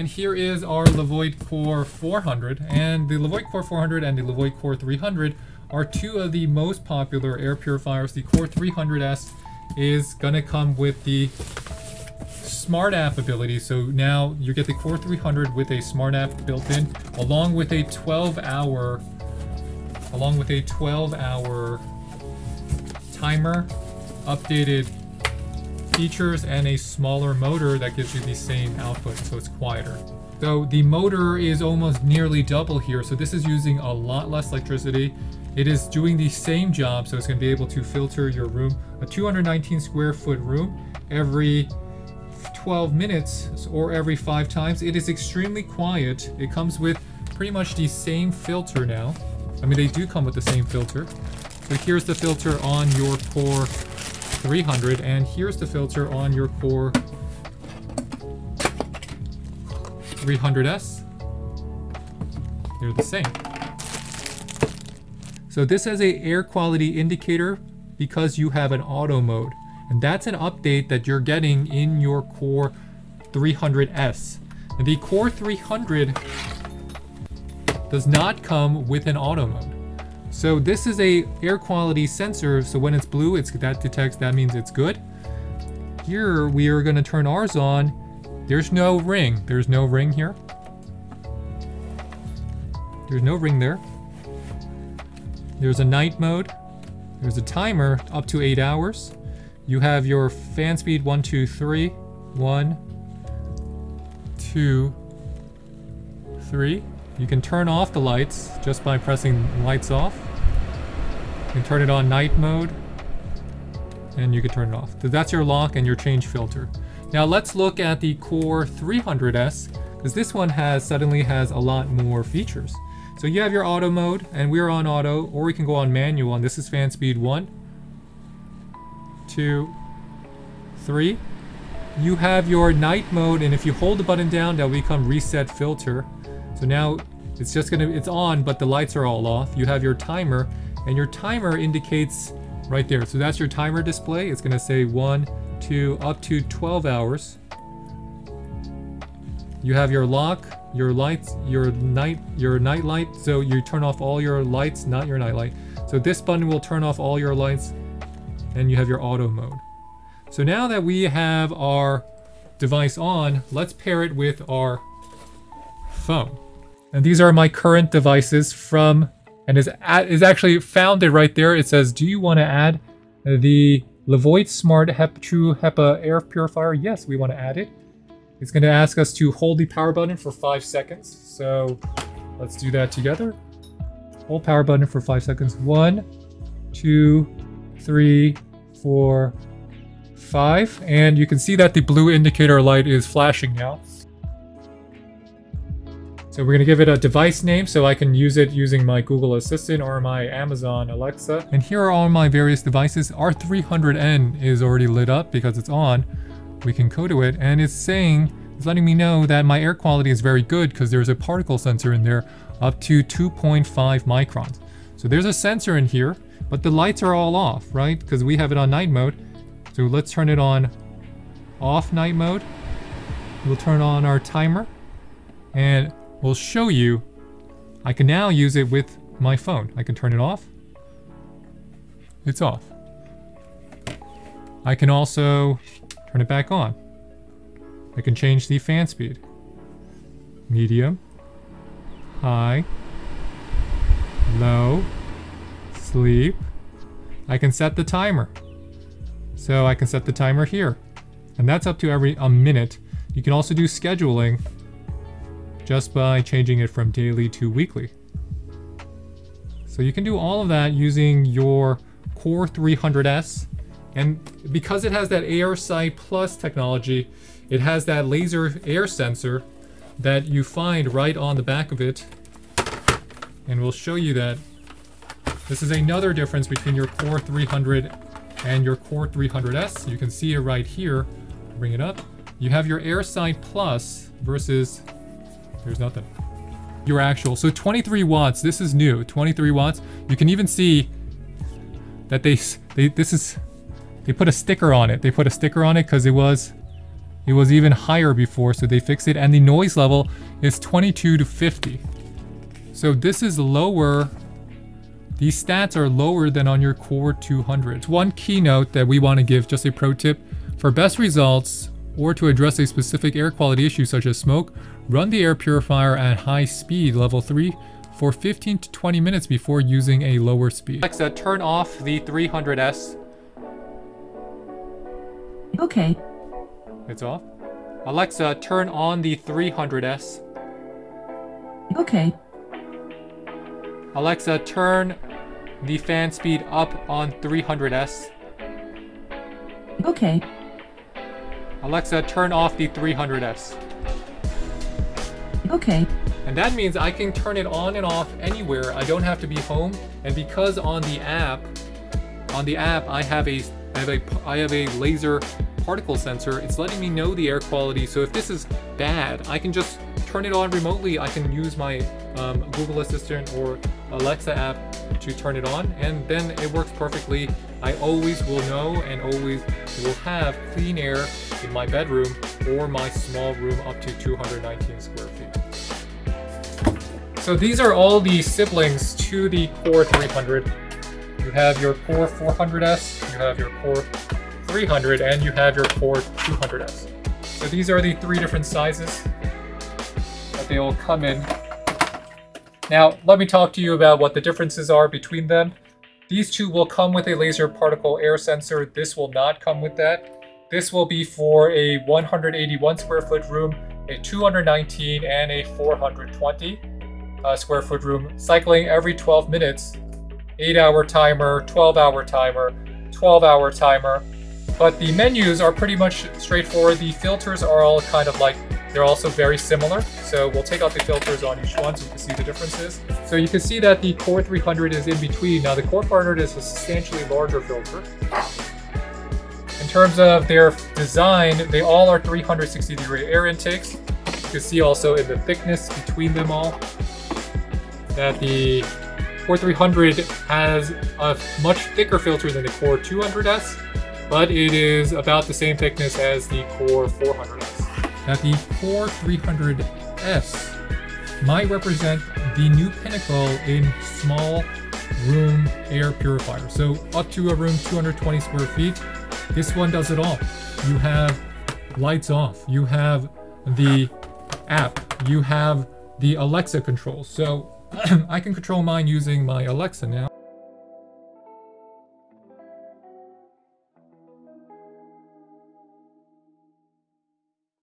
And here is our Levoit Core 400. And the Levoit Core 400 and the Levoit Core 300 are two of the most popular air purifiers. The Core 300S is going to come with the smart app ability. So now you get the Core 300 with a smart app built in, along with a 12 hour, along with a 12 hour timer, updated features, and a smaller motor that gives you the same output, so it's quieter. So the motor is almost nearly double here, so this is using a lot less electricity. It is doing the same job, so it's going to be able to filter your room, a 219 square foot room, every 12 minutes or every five times. It is extremely quiet. It comes with pretty much the same filter now. I mean, they do come with the same filter. So here's the filter on your Core 300, and here's the filter on your Core 300S. They're the same. So this has a air quality indicator because you have an auto mode. And that's an update that you're getting in your Core 300S. And the Core 300 does not come with an auto mode. So this is a air quality sensor, so when it's blue, it's that detects, that means it's good. Here, we are gonna turn ours on. There's no ring, there's no ring here. There's no ring there. There's a night mode. There's a timer up to eight hours. You have your fan speed one, two, three. One, two, three. You can turn off the lights just by pressing lights off. You can turn it on night mode. And you can turn it off. So that's your lock and your change filter. Now let's look at the Core 300S because this one has suddenly has a lot more features. So you have your auto mode and we're on auto or we can go on manual and this is fan speed one, two, three. You have your night mode, and if you hold the button down, that'll become reset filter. So now it's just gonna, it's on, but the lights are all off. You have your timer, and your timer indicates right there. So that's your timer display. It's gonna say one, two, up to 12 hours. You have your lock, your lights, your night, your night light. So you turn off all your lights, not your night light. So this button will turn off all your lights and you have your auto mode. So now that we have our device on, let's pair it with our phone. And these are my current devices from, and is, is actually found it right there. It says, do you want to add the Levoit Smart HEP True HEPA air purifier? Yes, we want to add it. It's going to ask us to hold the power button for five seconds. So let's do that together. Hold power button for five seconds. One, two, three, four, five. And you can see that the blue indicator light is flashing now. So we're going to give it a device name so I can use it using my Google Assistant or my Amazon Alexa. And here are all my various devices. R300N is already lit up because it's on. We can go to it and it's saying, it's letting me know that my air quality is very good because there's a particle sensor in there up to 2.5 microns. So there's a sensor in here but the lights are all off, right? Because we have it on night mode. So let's turn it on off night mode. We'll turn on our timer and we'll show you I can now use it with my phone. I can turn it off. It's off. I can also turn it back on. I can change the fan speed. Medium, high, low, sleep, I can set the timer. So I can set the timer here. And that's up to every a minute. You can also do scheduling just by changing it from daily to weekly. So you can do all of that using your Core 300S. And because it has that AirSight Plus technology, it has that laser air sensor that you find right on the back of it. And we'll show you that this is another difference between your Core 300 and your Core 300S. You can see it right here. Bring it up. You have your AirSight Plus versus, there's nothing. Your actual, so 23 watts, this is new, 23 watts. You can even see that they, they this is, they put a sticker on it. They put a sticker on it because it was It was even higher before, so they fixed it. And the noise level is 22 to 50. So this is lower. These stats are lower than on your Core 200. One keynote that we want to give, just a pro tip, for best results or to address a specific air quality issue such as smoke, run the air purifier at high speed, level 3, for 15 to 20 minutes before using a lower speed. Alexa, turn off the 300S. Okay. It's off. Alexa, turn on the 300S. Okay. Alexa, turn the fan speed up on 300S. Okay. Alexa, turn off the 300S. Okay. And that means I can turn it on and off anywhere. I don't have to be home. And because on the app, on the app, I have a I have a I have a laser particle sensor. It's letting me know the air quality. So if this is bad, I can just turn it on remotely. I can use my um, Google Assistant or Alexa app to turn it on, and then it works perfectly. I always will know and always will have clean air in my bedroom or my small room up to 219 square feet. So these are all the siblings to the Core 300. You have your Core 400S, you have your Core 300, and you have your Core 200S. So these are the three different sizes that they all come in. Now, let me talk to you about what the differences are between them. These two will come with a laser particle air sensor. This will not come with that. This will be for a 181 square foot room, a 219 and a 420 uh, square foot room, cycling every 12 minutes, 8 hour timer, 12 hour timer, 12 hour timer. But the menus are pretty much straightforward. The filters are all kind of like they're also very similar, so we'll take out the filters on each one so you can see the differences. So you can see that the Core 300 is in between. Now the Core 400 is a substantially larger filter. In terms of their design, they all are 360 degree air intakes. You can see also in the thickness between them all that the Core 300 has a much thicker filter than the Core 200S, but it is about the same thickness as the Core 400S that the Core 300S might represent the new pinnacle in small room air purifier. So up to a room 220 square feet, this one does it all. You have lights off, you have the app, you have the Alexa controls. So I can control mine using my Alexa now.